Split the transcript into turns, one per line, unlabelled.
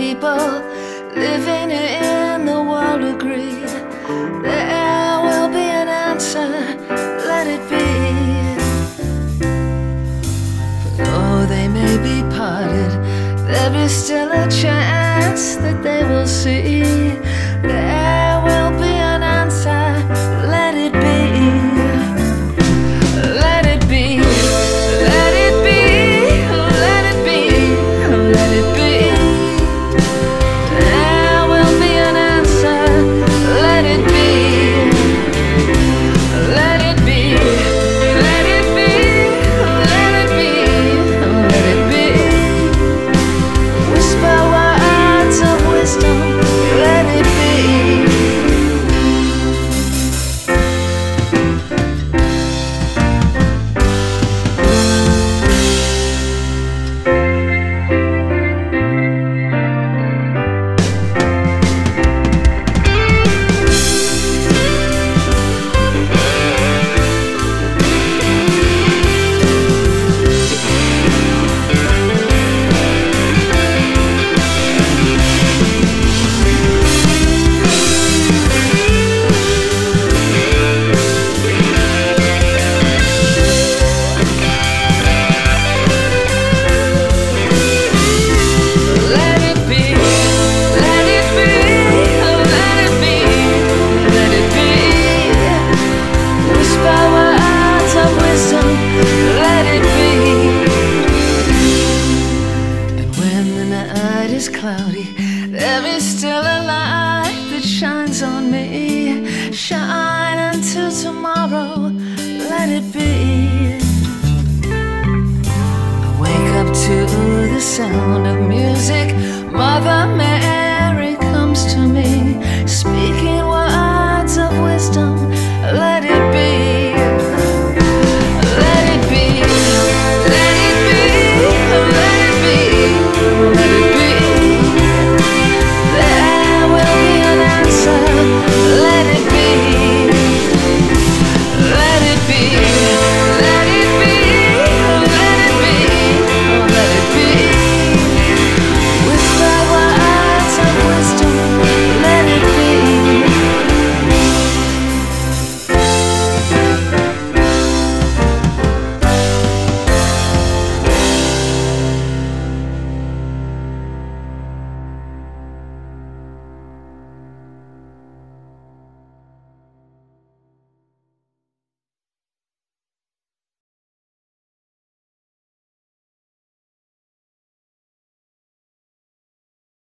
people living in the world agree, there will be an answer, let it be. For though they may be parted, there is still a chance that they will see. There